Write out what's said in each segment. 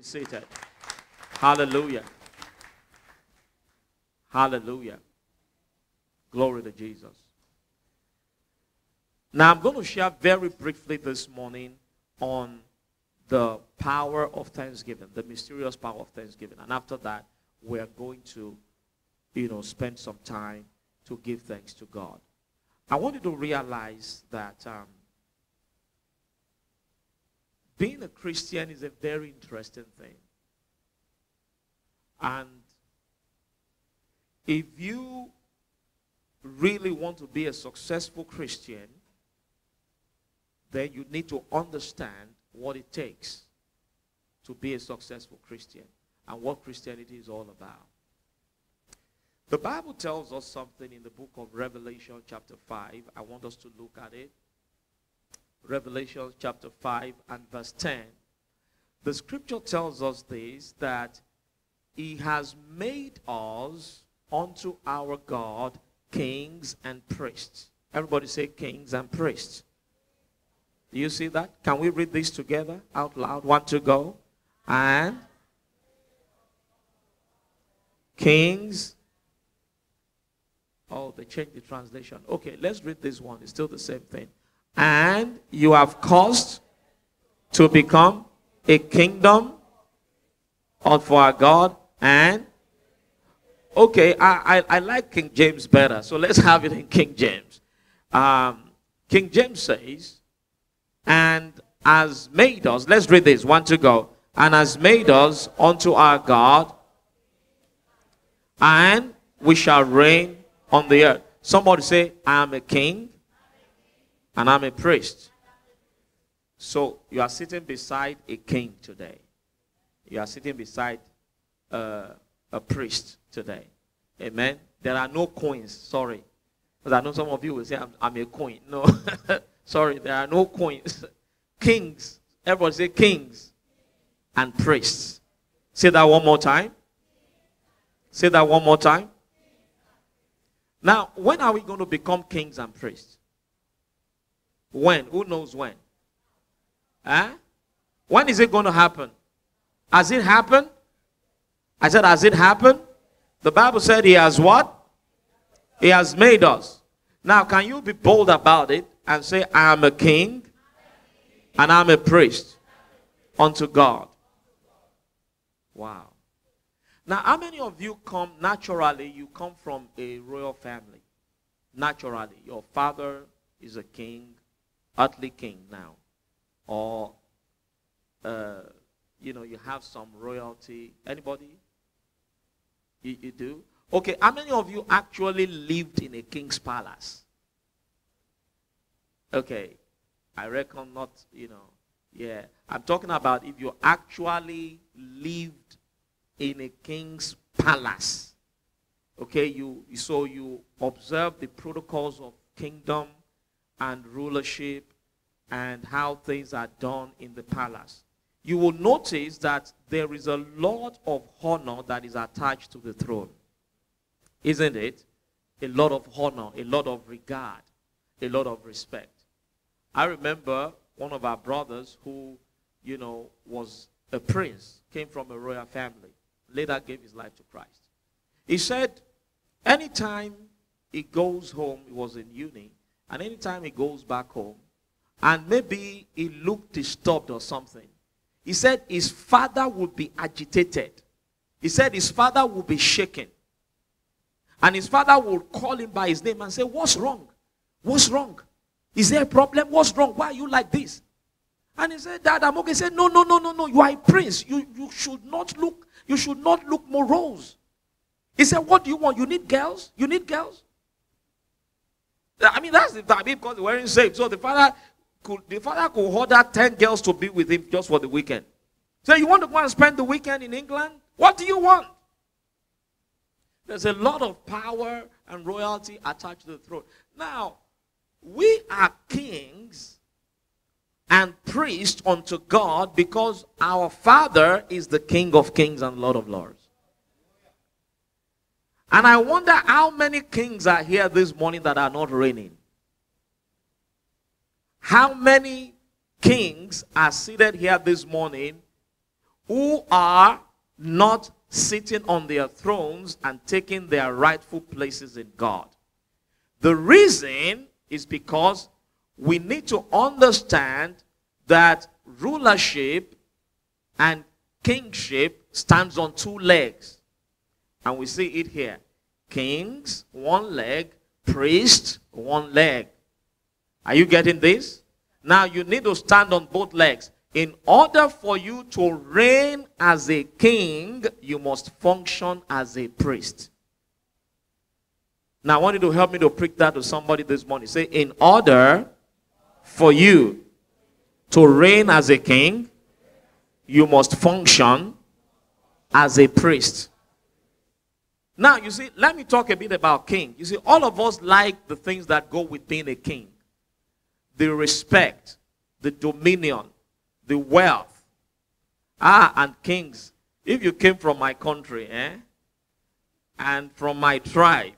Be seated. Hallelujah. Hallelujah. Glory to Jesus. Now, I'm going to share very briefly this morning on the power of thanksgiving, the mysterious power of thanksgiving. And after that, we are going to, you know, spend some time to give thanks to God. I want you to realize that um, being a Christian is a very interesting thing. And if you really want to be a successful Christian, then you need to understand what it takes to be a successful Christian and what Christianity is all about. The Bible tells us something in the book of Revelation, chapter 5. I want us to look at it. Revelation, chapter 5, and verse 10. The scripture tells us this that He has made us unto our God kings and priests. Everybody say kings and priests. Do you see that? Can we read this together out loud? One to go. And kings. Oh, they changed the translation. Okay, let's read this one. It's still the same thing. And you have caused to become a kingdom of our God and okay I, I, I, like king james better so let's have it in king james um, king james says and has made us, let's read this, one to go, and has made us unto our God, and we shall reign on the earth. Somebody say, I am a king, and I'm a priest. So you are sitting beside a king today. You are sitting beside uh, a priest today. Amen. There are no coins. Sorry. Because I know some of you will say, I'm, I'm a coin. No. Sorry, there are no coins. Kings. Everyone say kings and priests. Say that one more time. Say that one more time. Now, when are we going to become kings and priests? When? Who knows when? Huh? When is it going to happen? Has it happened? I said, has it happened? The Bible said he has what? He has made us. Now, can you be bold about it and say, I am a king and I'm a priest unto God. Wow. Now, how many of you come naturally? You come from a royal family. Naturally. Your father is a king, earthly king now. Or, uh, you know, you have some royalty. Anybody? You, you do? Okay, how many of you actually lived in a king's palace? Okay. I reckon not, you know. Yeah. I'm talking about if you actually lived in a king's palace. Okay, you so you observe the protocols of kingdom and rulership and how things are done in the palace. You will notice that there is a lot of honor that is attached to the throne. Isn't it? A lot of honor, a lot of regard, a lot of respect. I remember one of our brothers who, you know, was a prince, came from a royal family, later gave his life to Christ. He said, anytime he goes home, he was in uni, and anytime he goes back home, and maybe he looked disturbed or something, he said his father would be agitated. He said his father would be shaken. And his father would call him by his name and say, What's wrong? What's wrong? Is there a problem? What's wrong? Why are you like this? And he said, Dad, I'm okay. He said, No, no, no, no, no. You are a prince. You, you should not look, you should not look morose. He said, What do you want? You need girls? You need girls? I mean, that's the time because they weren't saved. So the father could the father could order 10 girls to be with him just for the weekend. So you want to go and spend the weekend in England? What do you want? There's a lot of power and royalty attached to the throne. Now, we are kings and priests unto God because our Father is the King of kings and Lord of lords. And I wonder how many kings are here this morning that are not reigning. How many kings are seated here this morning who are not sitting on their thrones and taking their rightful places in God. The reason is because we need to understand that rulership and kingship stands on two legs. And we see it here. Kings, one leg, priest, one leg. Are you getting this? Now you need to stand on both legs. In order for you to reign as a king, you must function as a priest. Now, I want you to help me to preach that to somebody this morning. Say, in order for you to reign as a king, you must function as a priest. Now, you see, let me talk a bit about king. You see, all of us like the things that go with being a king the respect, the dominion, the wealth. Ah, and kings, if you came from my country, eh? And from my tribe,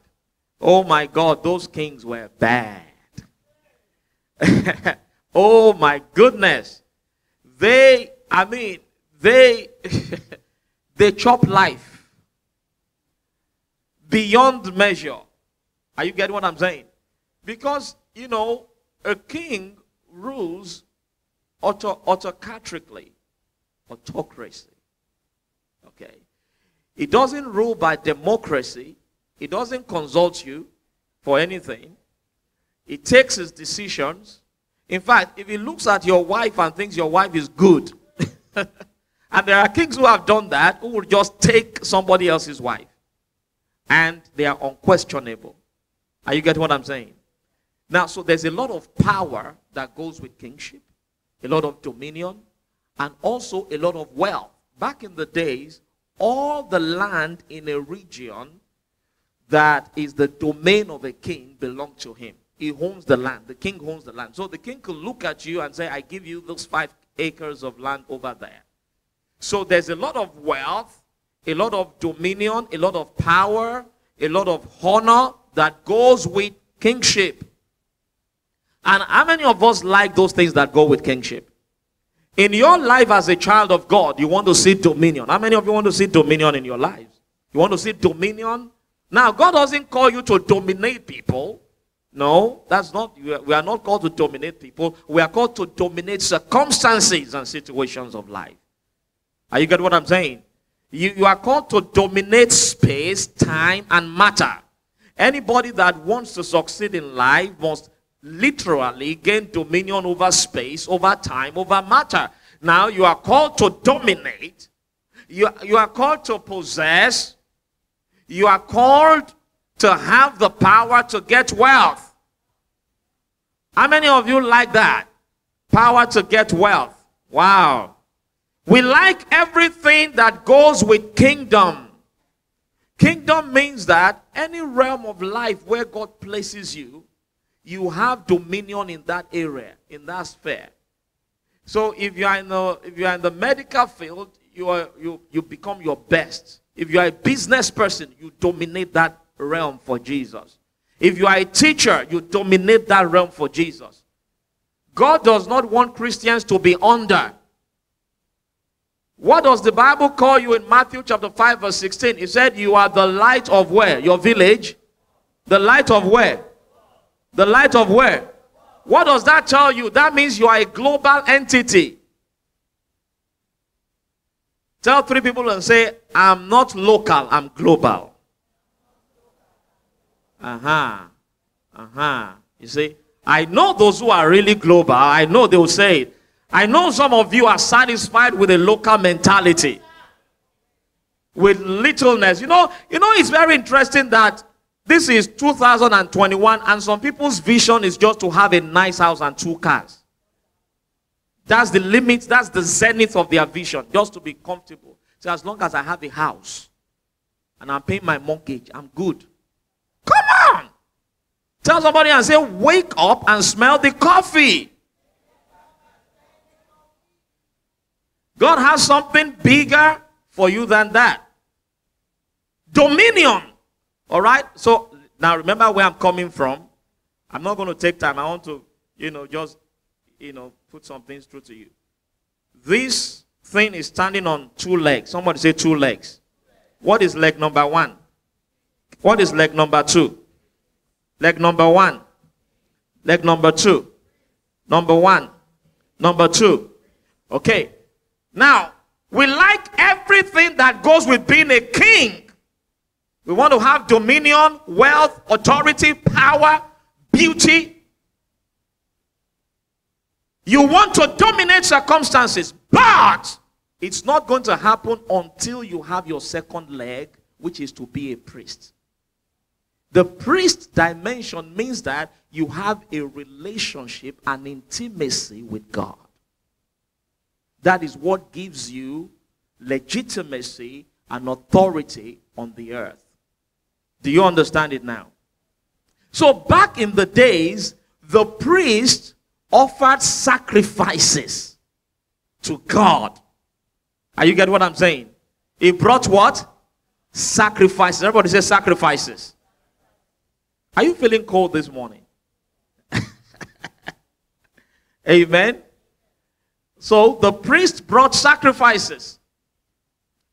oh my God, those kings were bad. oh my goodness. They, I mean, they, they chop life beyond measure. Are you getting what I'm saying? Because, you know, a king rules auto, autocratically, autocracy. Okay. He doesn't rule by democracy. He doesn't consult you for anything. He takes his decisions. In fact, if he looks at your wife and thinks your wife is good, and there are kings who have done that, who will just take somebody else's wife. And they are unquestionable. Are you getting what I'm saying? Now, so there's a lot of power that goes with kingship a lot of dominion, and also a lot of wealth. Back in the days, all the land in a region that is the domain of a king belonged to him. He owns the land. The king owns the land. So the king could look at you and say, I give you those five acres of land over there. So there's a lot of wealth, a lot of dominion, a lot of power, a lot of honor that goes with kingship. And how many of us like those things that go with kingship? In your life as a child of God, you want to see dominion. How many of you want to see dominion in your lives? You want to see dominion? Now, God doesn't call you to dominate people. No, that's not, we are not called to dominate people. We are called to dominate circumstances and situations of life. Are you getting what I'm saying? You, you are called to dominate space, time, and matter. Anybody that wants to succeed in life must literally gain dominion over space, over time, over matter. Now you are called to dominate. You, you are called to possess. You are called to have the power to get wealth. How many of you like that? Power to get wealth. Wow. We like everything that goes with kingdom. Kingdom means that any realm of life where God places you, you have dominion in that area, in that sphere. So if you are in the if you are in the medical field, you are you you become your best. If you are a business person, you dominate that realm for Jesus. If you are a teacher, you dominate that realm for Jesus. God does not want Christians to be under. What does the Bible call you in Matthew chapter 5 verse 16? It said you are the light of where? Your village. The light of where? The light of where? What does that tell you? That means you are a global entity. Tell three people and say, I'm not local, I'm global. Uh huh. Uh huh. You see, I know those who are really global. I know they will say it. I know some of you are satisfied with a local mentality, with littleness. You know, you know, it's very interesting that this is 2021, and some people's vision is just to have a nice house and two cars. That's the limit, that's the zenith of their vision, just to be comfortable. So, as long as I have a house and I'm paying my mortgage, I'm good. Come on! Tell somebody and say, Wake up and smell the coffee. God has something bigger for you than that. Dominion. All right? So now remember where I'm coming from. I'm not going to take time. I want to, you know, just, you know, put some things through to you. This thing is standing on two legs. Somebody say two legs. What is leg number one? What is leg number two? Leg number one. Leg number two. Number one. Number two. Okay. Now, we like everything that goes with being a king. We want to have dominion, wealth, authority, power, beauty. You want to dominate circumstances, but it's not going to happen until you have your second leg, which is to be a priest. The priest dimension means that you have a relationship and intimacy with God. That is what gives you legitimacy and authority on the earth. Do you understand it now? So, back in the days, the priest offered sacrifices to God. Are you get what I'm saying? He brought what? Sacrifices. Everybody say sacrifices. Are you feeling cold this morning? Amen. So the priest brought sacrifices.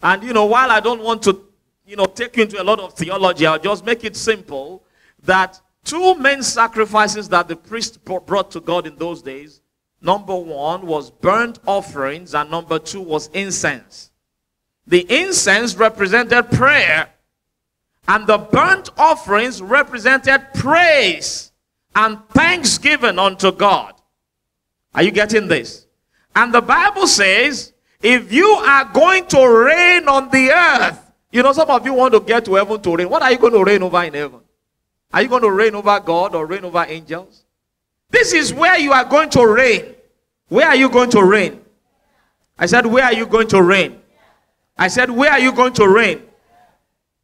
And you know, while I don't want to, you know, take you into a lot of theology, I'll just make it simple that two main sacrifices that the priest brought to God in those days number one was burnt offerings, and number two was incense. The incense represented prayer, and the burnt offerings represented praise and thanksgiving unto God. Are you getting this? And the Bible says, if you are going to reign on the earth, you know, some of you want to get to heaven to reign. What are you going to reign over in heaven? Are you going to reign over God or reign over angels? This is where you are going to reign. Where are you going to reign? I said, Where are you going to reign? I said, Where are you going to reign?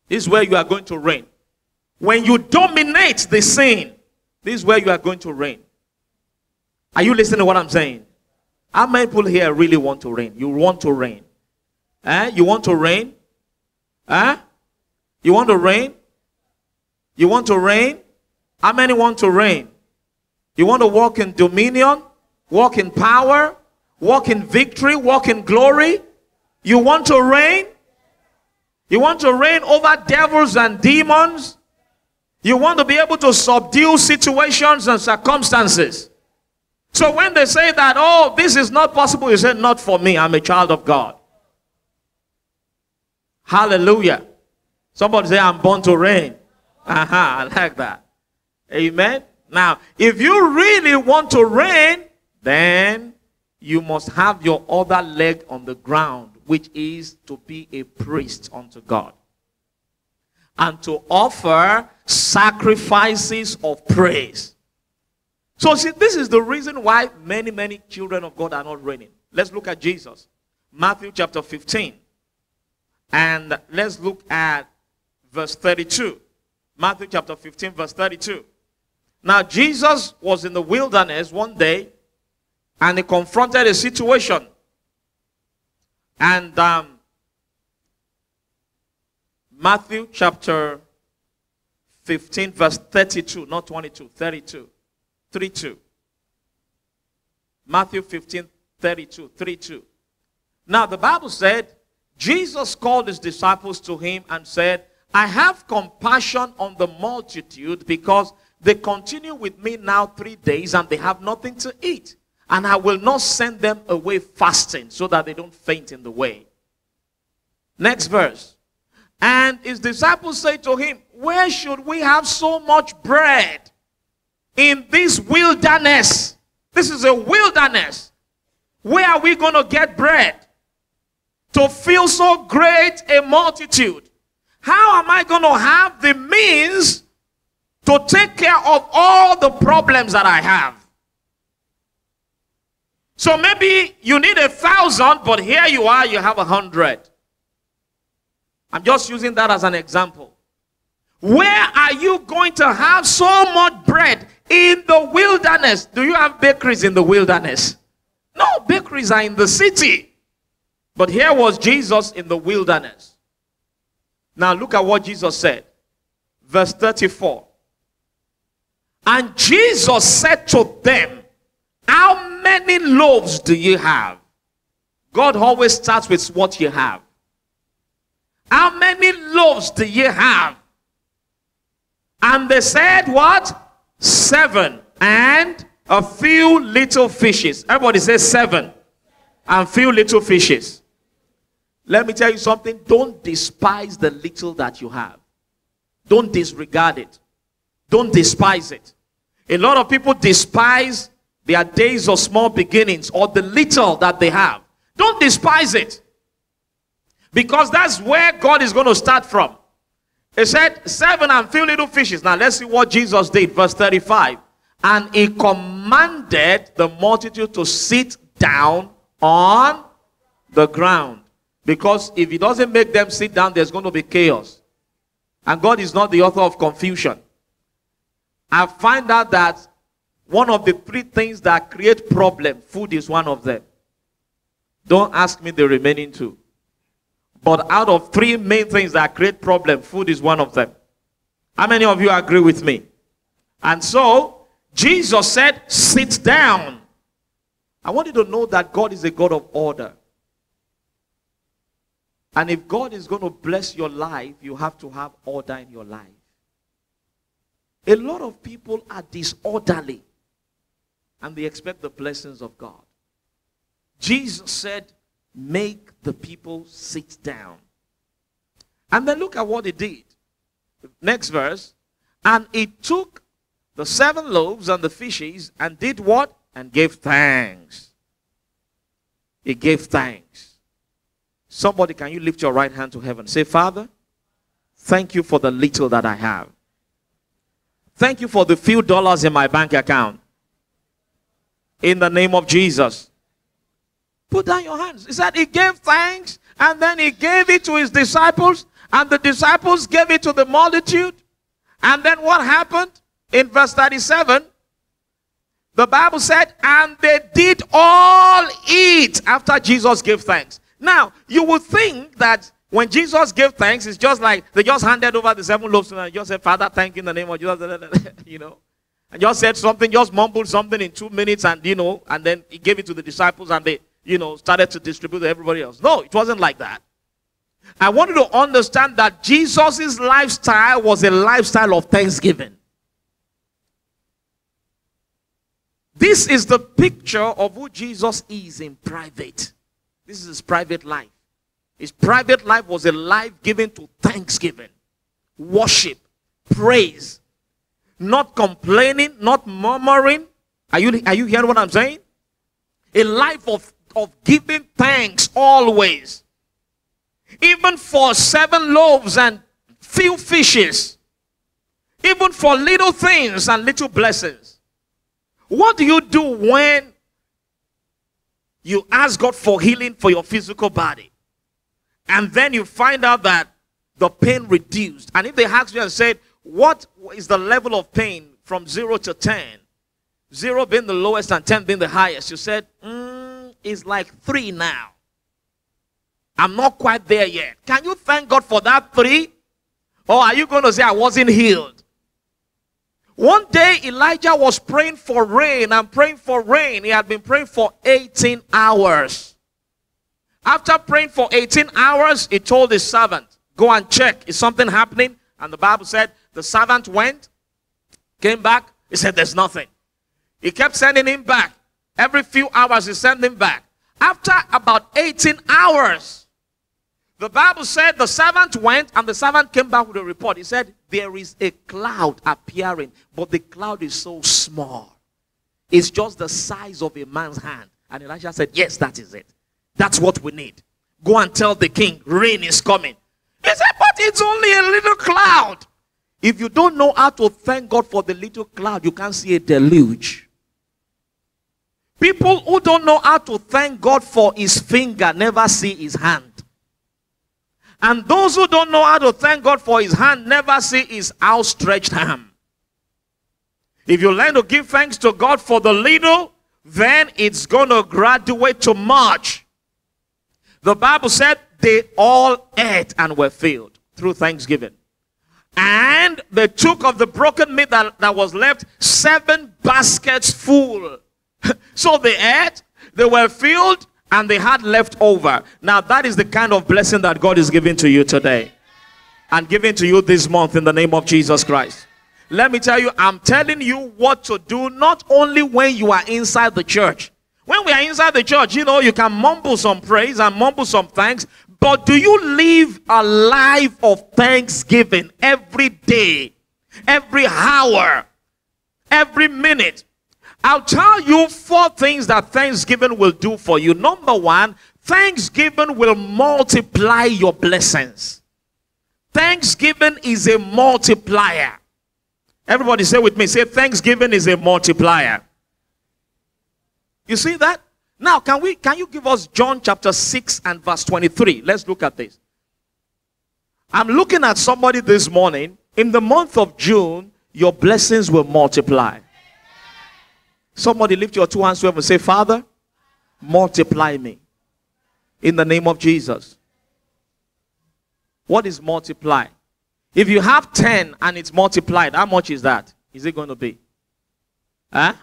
This is where you are going to reign. When you dominate the scene, this is where you are going to reign. Are you listening to what I'm saying? How many people here really want to reign? You want to reign? Eh? You want to reign? Eh? You want to reign? You want to reign? How many want to reign? You want to walk in dominion, walk in power, walk in victory, walk in glory? You want to reign? You want to reign over devils and demons? You want to be able to subdue situations and circumstances? So when they say that, oh, this is not possible, you say, not for me. I'm a child of God. Hallelujah. Somebody say, I'm born to reign. Uh huh. I like that. Amen. Now, if you really want to reign, then you must have your other leg on the ground, which is to be a priest unto God. And to offer sacrifices of praise. So, see, this is the reason why many, many children of God are not reigning. Let's look at Jesus. Matthew chapter 15. And let's look at verse 32. Matthew chapter 15, verse 32. Now, Jesus was in the wilderness one day and he confronted a situation. And um, Matthew chapter 15, verse 32, not 22, 32. 3 2. Matthew 15 32, 3 2. Now the Bible said, Jesus called his disciples to him and said, I have compassion on the multitude because they continue with me now three days and they have nothing to eat. And I will not send them away fasting so that they don't faint in the way. Next verse. And his disciples say to him, Where should we have so much bread in this wilderness. This is a wilderness. Where are we going to get bread to fill so great a multitude? How am I going to have the means to take care of all the problems that I have? So maybe you need a thousand, but here you are, you have a hundred. I'm just using that as an example. Where are you going to have so much bread in the wilderness? Do you have bakeries in the wilderness? No, bakeries are in the city. But here was Jesus in the wilderness. Now look at what Jesus said. Verse 34. And Jesus said to them, How many loaves do you have? God always starts with what you have. How many loaves do you have? And they said, What? Seven. And a few little fishes. Everybody says seven. And few little fishes. Let me tell you something. Don't despise the little that you have. Don't disregard it. Don't despise it. A lot of people despise their days of small beginnings or the little that they have. Don't despise it. Because that's where God is going to start from. He said, Seven and few little fishes. Now let's see what Jesus did. Verse 35. And he commanded the multitude to sit down on the ground. Because if he doesn't make them sit down, there's going to be chaos. And God is not the author of confusion. I find out that one of the three things that create problem, food is one of them. Don't ask me the remaining two. But out of three main things that create problem, food is one of them. How many of you agree with me? And so, Jesus said, sit down. I want you to know that God is a God of order. And if God is going to bless your life, you have to have order in your life. A lot of people are disorderly and they expect the blessings of God. Jesus said, Make the people sit down. And then look at what he did. Next verse. And he took the seven loaves and the fishes and did what? And gave thanks. He gave thanks. Somebody, can you lift your right hand to heaven? Say, Father, thank you for the little that I have. Thank you for the few dollars in my bank account. In the name of Jesus. Put down your hands. He said he gave thanks and then he gave it to his disciples and the disciples gave it to the multitude. And then what happened? In verse 37, the Bible said, and they did all eat after Jesus gave thanks. Now, you would think that when Jesus gave thanks, it's just like they just handed over the seven loaves and just said, Father, thank you in the name of Jesus. you know. And just said something, just mumbled something in two minutes, and you know, and then he gave it to the disciples and they, you know, started to distribute to everybody else. No, it wasn't like that. I want you to understand that Jesus' lifestyle was a lifestyle of thanksgiving. This is the picture of who Jesus is in private. This is his private life. His private life was a life given to thanksgiving, worship, praise, not complaining, not murmuring. Are you, are you hearing what I'm saying? A life of, of giving thanks always. Even for seven loaves and few fishes. Even for little things and little blessings. What do you do when you ask God for healing for your physical body. And then you find out that the pain reduced. And if they ask you and said, What is the level of pain from 0 to 10? 0 being the lowest and 10 being the highest. You said, mm, It's like 3 now. I'm not quite there yet. Can you thank God for that 3? Or are you going to say, I wasn't healed? One day Elijah was praying for rain and praying for rain. He had been praying for 18 hours. After praying for 18 hours, he told his servant, Go and check. Is something happening? And the Bible said the servant went, came back. He said, There's nothing. He kept sending him back. Every few hours, he sent him back. After about 18 hours, the Bible said the servant went and the servant came back with a report. He said, There is a cloud appearing, but the cloud is so small. It's just the size of a man's hand. And Elijah said, Yes, that is it. That's what we need. Go and tell the king, rain is coming. He said, But it's only a little cloud. If you don't know how to thank God for the little cloud, you can't see a deluge. People who don't know how to thank God for his finger never see his hand. And those who don't know how to thank God for his hand never see his outstretched hand. If you learn to give thanks to God for the little, then it's going to graduate to much. The Bible said they all ate and were filled through thanksgiving. And they took of the broken meat that, that was left seven baskets full. so they ate, they were filled, and they had left over. Now, that is the kind of blessing that God is giving to you today and giving to you this month in the name of Jesus Christ. Let me tell you, I'm telling you what to do not only when you are inside the church. When we are inside the church, you know, you can mumble some praise and mumble some thanks, but do you live a life of thanksgiving every day, every hour, every minute? I'll tell you four things that Thanksgiving will do for you. Number one, Thanksgiving will multiply your blessings. Thanksgiving is a multiplier. Everybody say with me, say Thanksgiving is a multiplier. You see that? Now, can we can you give us John chapter 6 and verse 23? Let's look at this. I'm looking at somebody this morning. In the month of June, your blessings will multiply. Somebody lift your two hands to heaven and say, Father, multiply me. In the name of Jesus. What is multiply? If you have 10 and it's multiplied, how much is that? Is it going to be? Huh?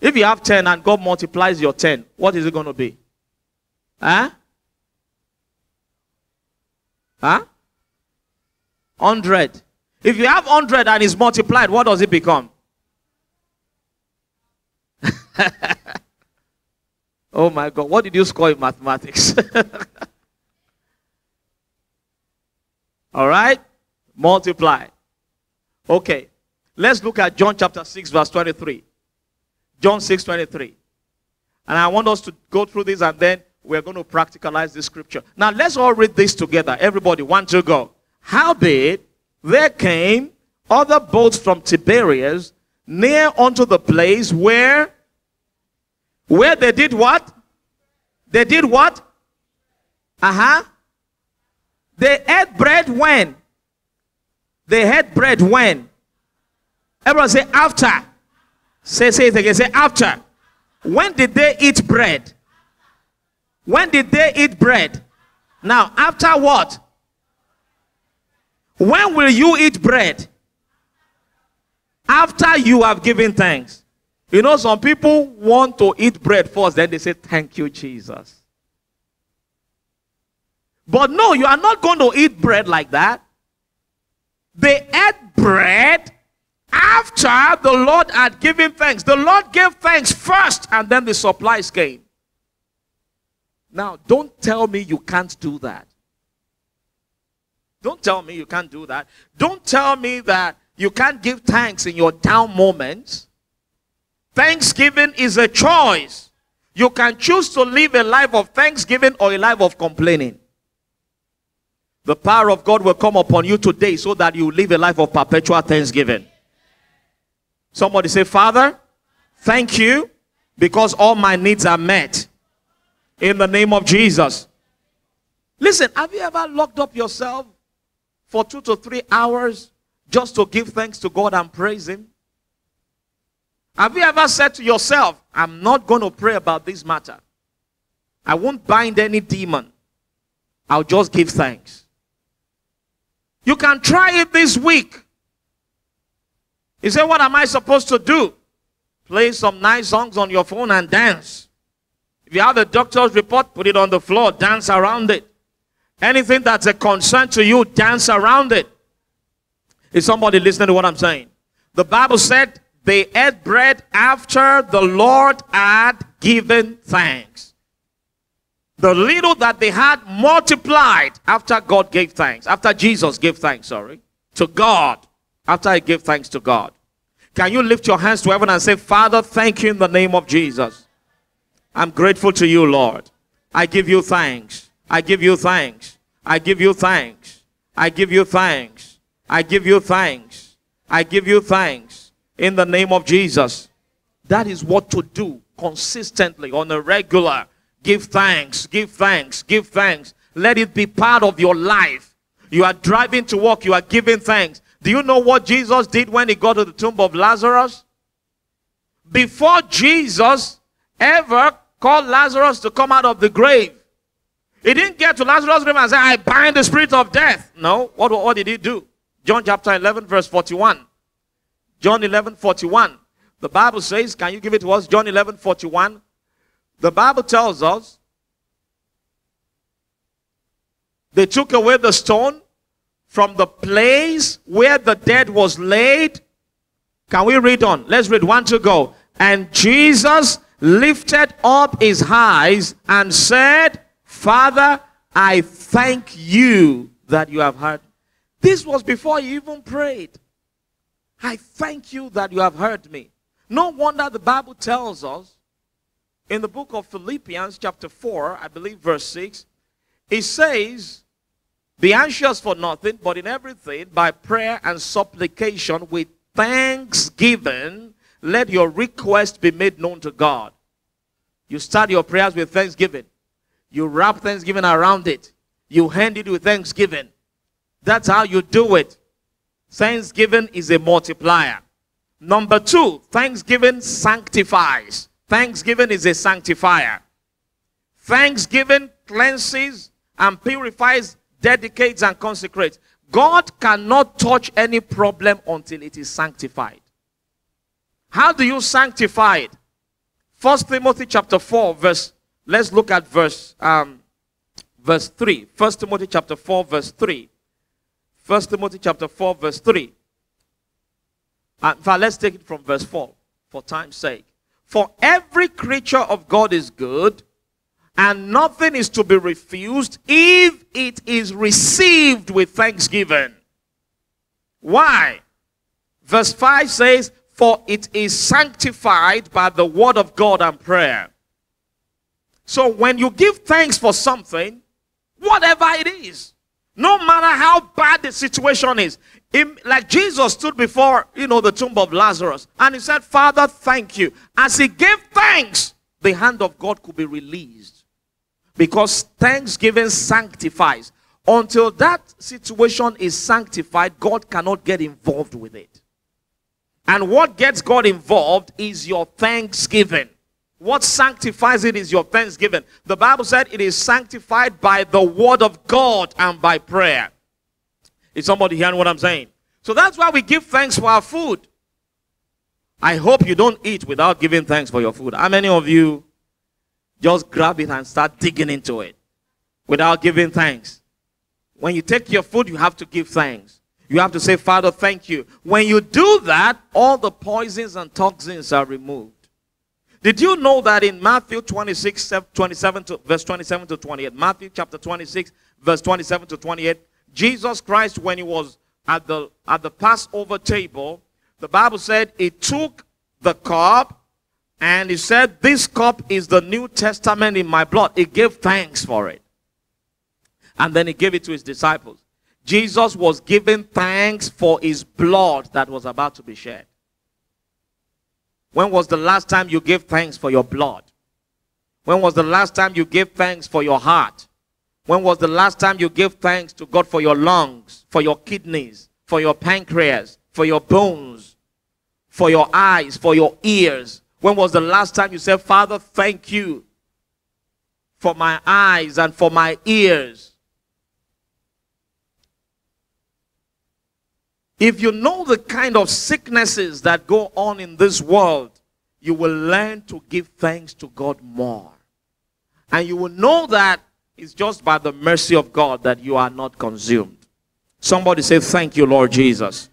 If you have 10 and God multiplies your 10, what is it going to be? Huh? Huh? 100. If you have 100 and it's multiplied, what does it become? oh my God. What did you score in mathematics? All right? Multiply. Okay. Let's look at John chapter 6, verse 23. John 6, 23. And I want us to go through this and then we're going to practicalize this scripture. Now let's all read this together. Everybody, one to go. Howbeit, there came other boats from Tiberias near unto the place where where they did what? They did what? Uh-huh. They ate bread when? They had bread when? Everyone say after. Say, say it again. Say after. When did they eat bread? When did they eat bread? Now, after what? When will you eat bread? After you have given thanks. You know, some people want to eat bread first, then they say, Thank you, Jesus. But no, you are not going to eat bread like that. They ate bread after the Lord had given thanks. The Lord gave thanks first, and then the supplies came. Now, don't tell me you can't do that. Don't tell me you can't do that. Don't tell me that you can't give thanks in your down moments. Thanksgiving is a choice. You can choose to live a life of thanksgiving or a life of complaining. The power of God will come upon you today so that you live a life of perpetual thanksgiving. Somebody say, Father, thank you because all my needs are met. In the name of Jesus. Listen, have you ever locked up yourself for two to three hours just to give thanks to God and praise Him? Have you ever said to yourself, I'm not going to pray about this matter? I won't bind any demon. I'll just give thanks. You can try it this week. You say, What am I supposed to do? Play some nice songs on your phone and dance. If you have a doctor's report, put it on the floor, dance around it. Anything that's a concern to you, dance around it. Is somebody listening to what I'm saying? The Bible said they ate bread after the Lord had given thanks. The little that they had multiplied after God gave thanks, after Jesus gave thanks, sorry, to God, after I gave thanks to God. Can you lift your hands to heaven and say, Father, thank you in the name of Jesus. I'm grateful to you, Lord. I give you thanks. I give you thanks. I give you thanks. I give you thanks. I give you thanks. I give you thanks in the name of Jesus. That is what to do consistently on a regular Give thanks, give thanks, give thanks. Let it be part of your life. You are driving to work, you are giving thanks. Do you know what Jesus did when he got to the tomb of Lazarus? Before Jesus ever called Lazarus to come out of the grave, he didn't get to Lazarus' grave and say, I bind the spirit of death. No. What, what did he do? John chapter 11, verse 41. John 11 41. The Bible says, can you give it to us? John 11 41. The Bible tells us they took away the stone from the place where the dead was laid. Can we read on? Let's read one to go. And Jesus lifted up his eyes and said, Father, I thank you that you have heard. This was before he even prayed. I thank you that you have heard me. No wonder the Bible tells us in the book of Philippians, chapter 4, I believe, verse 6, it says, Be anxious for nothing, but in everything, by prayer and supplication, with thanksgiving, let your request be made known to God. You start your prayers with thanksgiving. You wrap thanksgiving around it. You hand it with thanksgiving. That's how you do it. Thanksgiving is a multiplier. Number two, thanksgiving sanctifies. Thanksgiving is a sanctifier. Thanksgiving cleanses and purifies, dedicates and consecrates. God cannot touch any problem until it is sanctified. How do you sanctify it? First Timothy chapter 4, verse, let's look at verse um, verse 3. First Timothy chapter 4, verse 3. First Timothy chapter 4, verse 3. Uh, in fact, let's take it from verse 4 for time's sake. For every creature of God is good, and nothing is to be refused if it is received with thanksgiving. Why? Verse 5 says, For it is sanctified by the word of God and prayer. So when you give thanks for something, whatever it is, no matter how bad the situation is, like Jesus stood before, you know, the tomb of Lazarus and he said, Father, thank you. As he gave thanks, the hand of God could be released. Because thanksgiving sanctifies. Until that situation is sanctified, God cannot get involved with it. And what gets God involved is your thanksgiving. What sanctifies it is your thanksgiving. The Bible said it is sanctified by the word of God and by prayer. Is somebody hearing what I'm saying? So that's why we give thanks for our food. I hope you don't eat without giving thanks for your food. How many of you just grab it and start digging into it without giving thanks? When you take your food, you have to give thanks. You have to say, Father, thank you. When you do that, all the poisons and toxins are removed. Did you know that in Matthew 26, 27 to, verse 27 to 28, Matthew chapter 26, verse 27 to 28, Jesus Christ, when he was at the, at the Passover table, the Bible said he took the cup and he said, This cup is the New Testament in my blood. He gave thanks for it. And then he gave it to his disciples. Jesus was giving thanks for his blood that was about to be shed. When was the last time you gave thanks for your blood? When was the last time you gave thanks for your heart? When was the last time you gave thanks to God for your lungs, for your kidneys, for your pancreas, for your bones, for your eyes, for your ears? When was the last time you said, Father, thank you for my eyes and for my ears? If you know the kind of sicknesses that go on in this world, you will learn to give thanks to God more. And you will know that it's just by the mercy of God that you are not consumed. Somebody say, Thank you, Lord Jesus.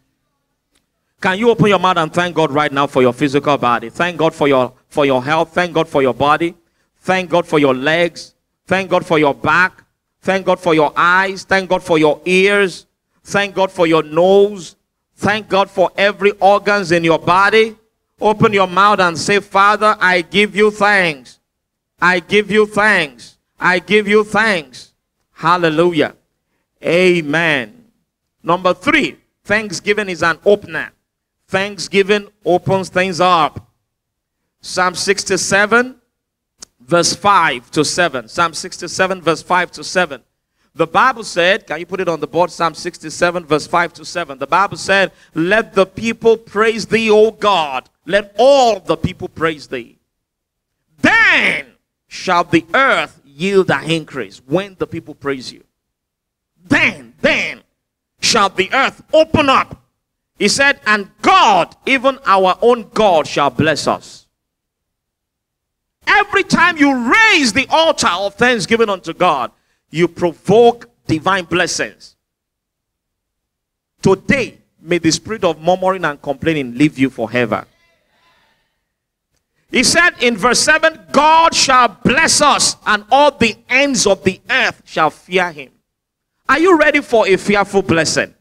Can you open your mouth and thank God right now for your physical body? Thank God for your for your health. Thank God for your body. Thank God for your legs. Thank God for your back. Thank God for your eyes. Thank God for your ears. Thank God for your nose. Thank God for every organs in your body. Open your mouth and say, Father, I give you thanks. I give you thanks. I give you thanks. Hallelujah. Amen. Number three, thanksgiving is an opener. Thanksgiving opens things up. Psalm 67, verse 5 to 7. Psalm 67, verse 5 to 7. The Bible said, can you put it on the board? Psalm 67, verse 5 to 7. The Bible said, Let the people praise thee, O God. Let all the people praise thee. Then shall the earth yield an increase when the people praise you. Then, then shall the earth open up. He said, and God, even our own God, shall bless us. Every time you raise the altar of thanksgiving unto God, you provoke divine blessings. Today, may the spirit of murmuring and complaining leave you forever. He said in verse 7 God shall bless us, and all the ends of the earth shall fear him. Are you ready for a fearful blessing?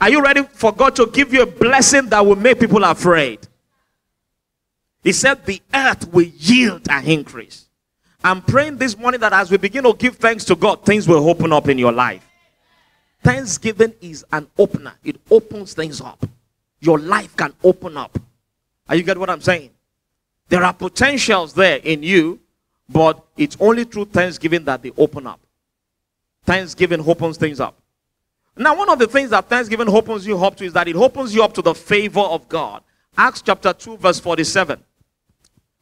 Are you ready for God to give you a blessing that will make people afraid? He said, The earth will yield an increase. I'm praying this morning that as we begin to give thanks to God, things will open up in your life. Thanksgiving is an opener, it opens things up. Your life can open up. Are you get what I'm saying? There are potentials there in you, but it's only through thanksgiving that they open up. Thanksgiving opens things up. Now, one of the things that thanksgiving opens you up to is that it opens you up to the favor of God. Acts chapter 2, verse 47.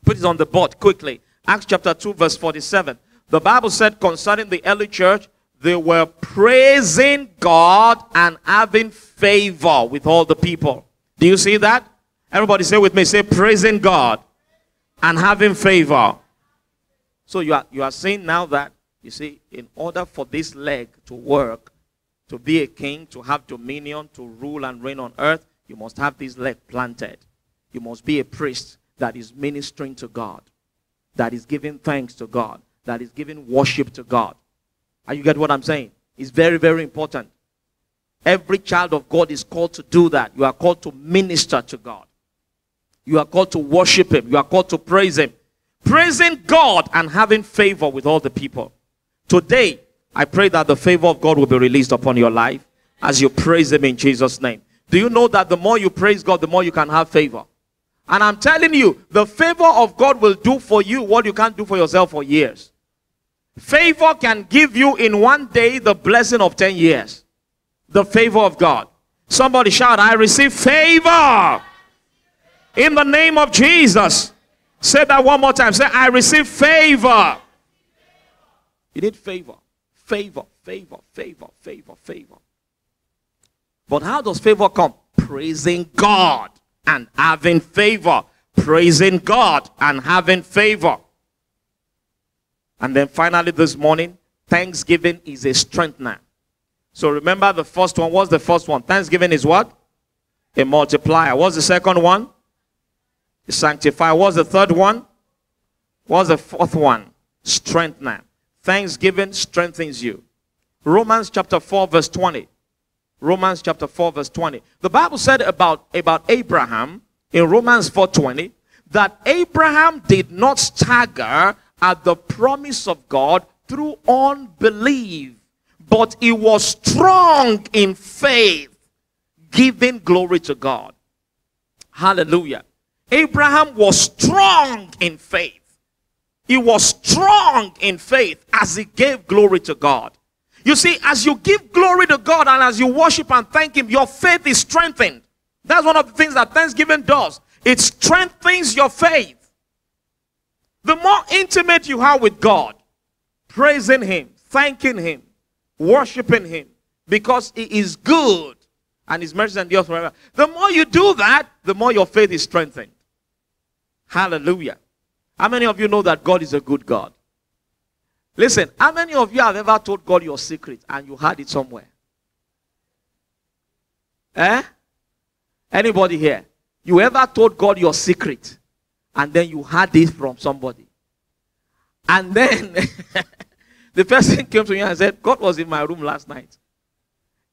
Put it on the board quickly. Acts chapter 2, verse 47. The Bible said concerning the early church, they were praising God and having favor with all the people. Do you see that? Everybody say with me, say praising God and having favor. So you are you are saying now that you see, in order for this leg to work, to be a king, to have dominion, to rule and reign on earth, you must have this leg planted. You must be a priest that is ministering to God, that is giving thanks to God, that is giving worship to God. Are you get what I'm saying? It's very, very important. Every child of God is called to do that. You are called to minister to God. You are called to worship Him. You are called to praise Him. Praising God and having favor with all the people. Today, I pray that the favor of God will be released upon your life as you praise Him in Jesus' name. Do you know that the more you praise God, the more you can have favor? And I'm telling you, the favor of God will do for you what you can't do for yourself for years. Favor can give you in one day the blessing of 10 years. The favor of God. Somebody shout, I receive favor in the name of Jesus. Say that one more time. Say, I receive favor. You need favor. Favor, favor, favor, favor, favor. But how does favor come? Praising God and having favor. Praising God and having favor. And then finally this morning, thanksgiving is a strengthener. So remember the first one. What's the first one? Thanksgiving is what? A multiplier. What's the second one? A sanctifier. What's the third one? What's the fourth one? Strengthener. Thanksgiving strengthens you. Romans chapter 4, verse 20. Romans chapter 4, verse 20. The Bible said about, about Abraham in Romans 4:20 that Abraham did not stagger at the promise of God through unbelief, but he was strong in faith, giving glory to God. Hallelujah. Abraham was strong in faith. He was strong in faith as he gave glory to God. You see, as you give glory to God and as you worship and thank Him, your faith is strengthened. That's one of the things that Thanksgiving does. It strengthens your faith. The more intimate you are with God, praising Him, thanking Him, worshiping Him, because He is good and His mercy and yours forever. The more you do that, the more your faith is strengthened. Hallelujah. How many of you know that God is a good God? Listen, how many of you have ever told God your secret and you had it somewhere? Eh? Anybody here? You ever told God your secret and then you had it from somebody? And then the person came to you and said, God was in my room last night.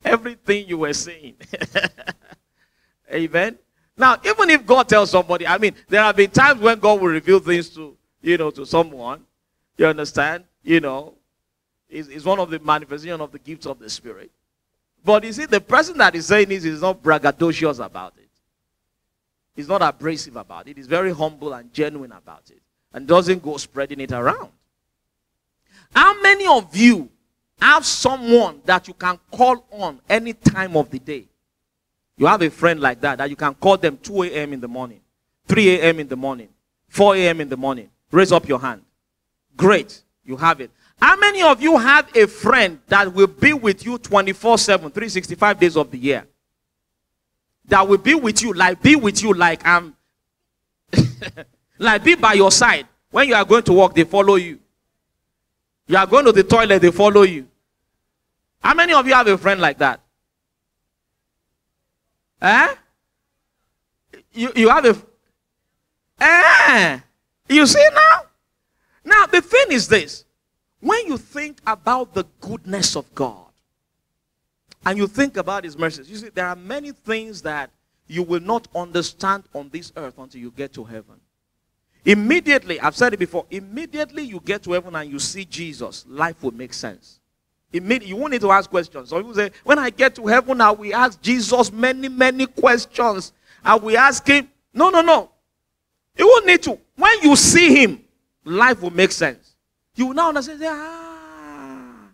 Everything you were saying. Amen. Now, even if God tells somebody, I mean, there have been times when God will reveal things to, you know, to someone. You understand? You know, is, is one of the manifestation of the gifts of the Spirit. But you see, the person that is saying this is not braggadocious about it. He's not abrasive about it. He's very humble and genuine about it. And doesn't go spreading it around. How many of you have someone that you can call on any time of the day? You have a friend like that that you can call them 2 a.m. in the morning, 3 a.m. in the morning, 4 a.m. in the morning. Raise up your hand. Great. You have it. How many of you have a friend that will be with you 24 7, 365 days of the year? That will be with you, like be with you, like I'm, like be by your side. When you are going to work, they follow you. You are going to the toilet, they follow you. How many of you have a friend like that? Eh? You, you have a. Eh? You see now? Now, the thing is this when you think about the goodness of God and you think about His mercies, you see, there are many things that you will not understand on this earth until you get to heaven. Immediately, I've said it before, immediately you get to heaven and you see Jesus, life will make sense. Immediately, you won't need to ask questions. Some people say, when I get to heaven, I will ask Jesus many, many questions. I will ask him. No, no, no. You won't need to. When you see him, life will make sense. You will now understand, ah,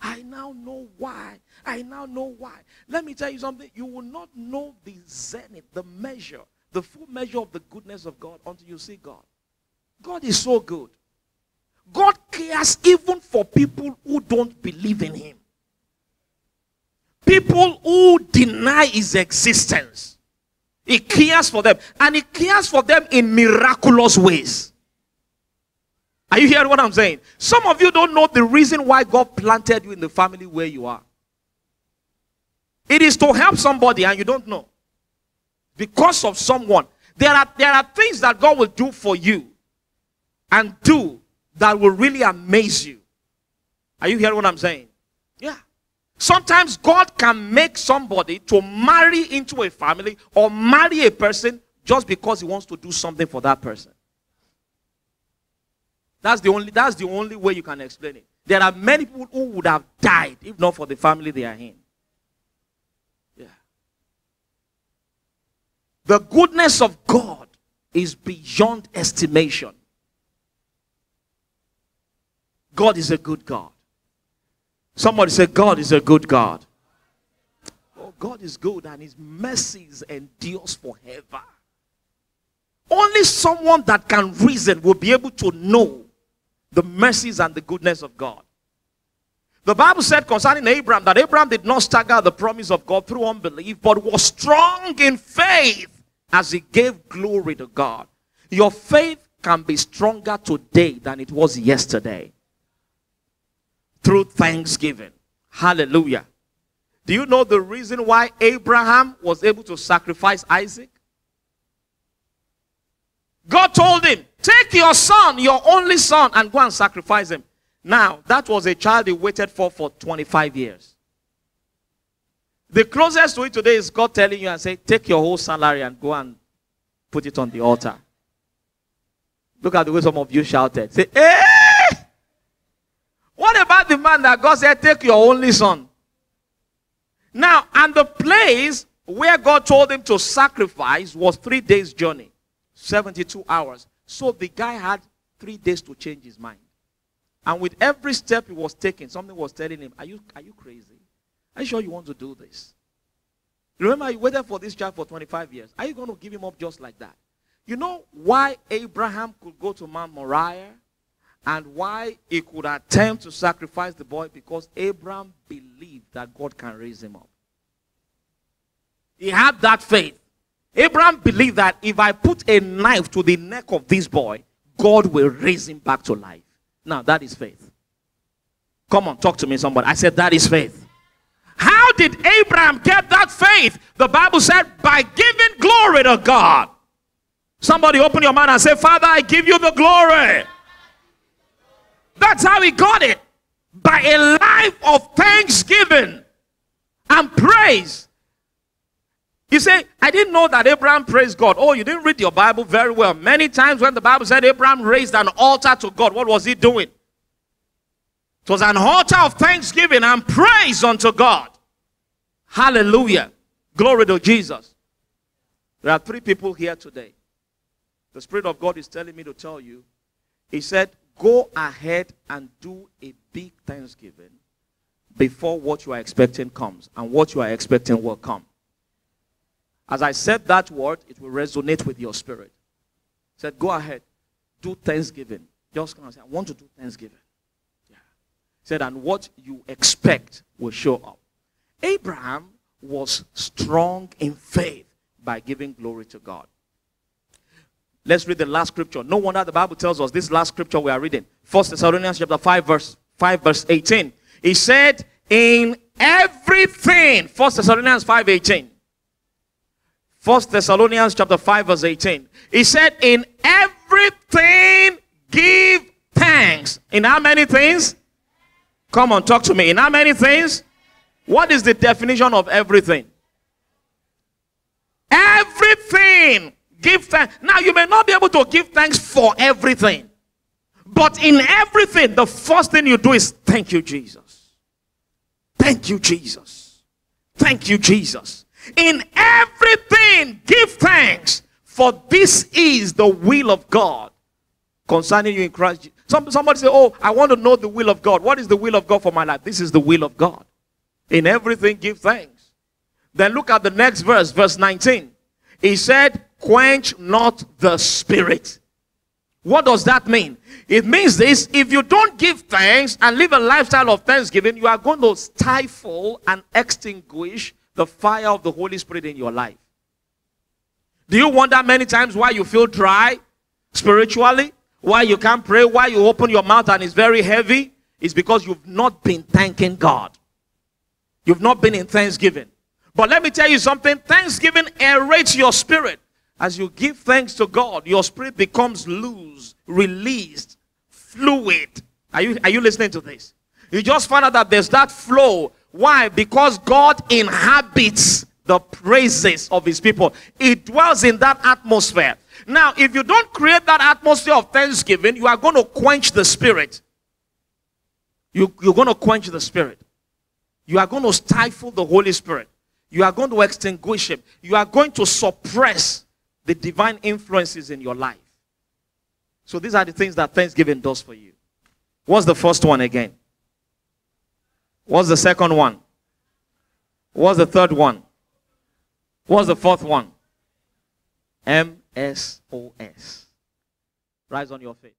I now know why. I now know why. Let me tell you something. You will not know the zenith, the measure, the full measure of the goodness of God until you see God. God is so good. God cares even for people who don't believe in Him. People who deny His existence. He cares for them. And He cares for them in miraculous ways. Are you hearing what I'm saying? Some of you don't know the reason why God planted you in the family where you are. It is to help somebody and you don't know. Because of someone. There are, there are things that God will do for you and do that will really amaze you. Are you hearing what I'm saying? Yeah. Sometimes God can make somebody to marry into a family or marry a person just because he wants to do something for that person. That's the only that's the only way you can explain it. There are many people who would have died if not for the family they are in. Yeah. The goodness of God is beyond estimation. God is a good God. Somebody say, God is a good God. Oh, God is good and his mercies endures forever. Only someone that can reason will be able to know the mercies and the goodness of God. The Bible said concerning Abraham that Abraham did not stagger the promise of God through unbelief, but was strong in faith as he gave glory to God. Your faith can be stronger today than it was yesterday through thanksgiving. Hallelujah. Do you know the reason why Abraham was able to sacrifice Isaac? God told him, Take your son, your only son, and go and sacrifice him. Now, that was a child he waited for for 25 years. The closest to it today is God telling you and say, Take your whole salary and go and put it on the altar. Look at the way some of you shouted. Say, Hey! What about the man that God said, Take your only son? Now, and the place where God told him to sacrifice was three days' journey, 72 hours. So the guy had three days to change his mind. And with every step he was taking, something was telling him, Are you, are you crazy? Are you sure you want to do this? Remember, you waited for this child for 25 years. Are you going to give him up just like that? You know why Abraham could go to Mount Moriah and why he could attempt to sacrifice the boy because Abraham believed that God can raise him up. He had that faith. Abraham believed that if I put a knife to the neck of this boy, God will raise him back to life. Now, that is faith. Come on, talk to me, somebody. I said, that is faith. How did Abraham get that faith? The Bible said, by giving glory to God. Somebody open your mouth and say, Father, I give you the glory. That's how he got it. By a life of thanksgiving and praise. You say, I didn't know that Abraham praised God. Oh, you didn't read your Bible very well. Many times when the Bible said Abraham raised an altar to God, what was he doing? It was an altar of thanksgiving and praise unto God. Hallelujah. Glory to Jesus. There are three people here today. The Spirit of God is telling me to tell you. He said, Go ahead and do a big thanksgiving before what you are expecting comes. And what you are expecting will come. As I said that word, it will resonate with your spirit. He said, go ahead, do thanksgiving. Just come and say, I want to do thanksgiving. Yeah. said, and what you expect will show up. Abraham was strong in faith by giving glory to God. Let's read the last scripture. No wonder the Bible tells us this last scripture we are reading. First Thessalonians chapter 5, verse 5, verse 18. He said, In everything. First Thessalonians 5:18. First Thessalonians chapter 5, verse 18. He said, In everything give thanks. In how many things? Come on, talk to me. In how many things? What is the definition of everything? Everything. Give thanks. Now, you may not be able to give thanks for everything. But in everything, the first thing you do is thank you, Jesus. Thank you, Jesus. Thank you, Jesus. In everything, give thanks, for this is the will of God concerning you in Christ. Some, somebody say, Oh, I want to know the will of God. What is the will of God for my life? This is the will of God. In everything, give thanks. Then look at the next verse, verse 19. He said, Quench not the spirit. What does that mean? It means this if you don't give thanks and live a lifestyle of thanksgiving, you are going to stifle and extinguish the fire of the Holy Spirit in your life. Do you wonder many times why you feel dry spiritually? Why you can't pray? Why you open your mouth and it's very heavy? It's because you've not been thanking God. You've not been in thanksgiving. But let me tell you something thanksgiving aerates your spirit. As you give thanks to God, your spirit becomes loose, released, fluid. Are you, are you listening to this? You just find out that there's that flow why? Because God inhabits the praises of his people. It dwells in that atmosphere. Now, if you don't create that atmosphere of thanksgiving, you are going to quench the spirit. You, you're going to quench the spirit. You are going to stifle the Holy Spirit. You are going to extinguish him. You are going to suppress the divine influences in your life. So these are the things that Thanksgiving does for you. What's the first one again? What's the second one? What's the third one? What's the fourth one? M S O S. Rise on your feet.